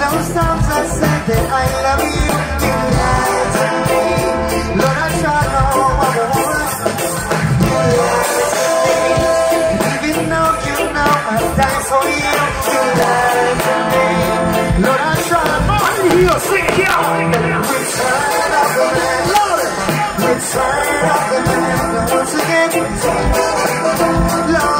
those times I said that I love you, you lied to me. Lord, I tried I. You lied to me. Even you know I for you, you lied to me. Lord, I tried. Return of the Mack, Lord. Return of the Mack. Once again, Lord,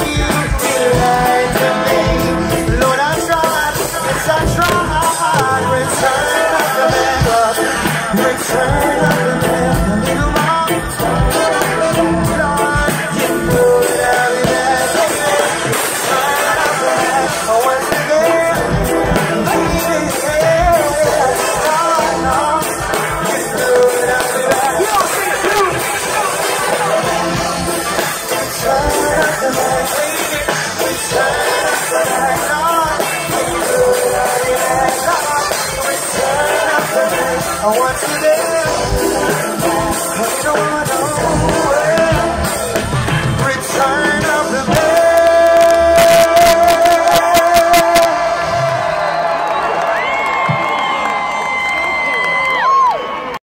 I want you there. I don't wanna know where.